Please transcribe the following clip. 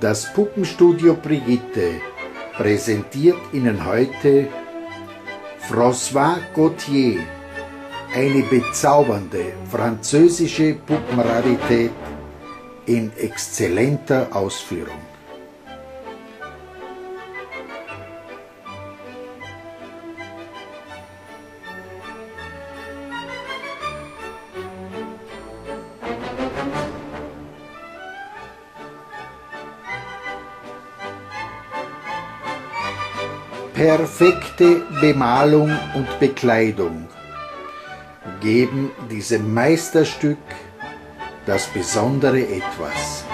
Das Puppenstudio Brigitte präsentiert Ihnen heute François Gauthier, eine bezaubernde französische Puppenrarität in exzellenter Ausführung. Perfekte Bemalung und Bekleidung geben diesem Meisterstück das besondere Etwas.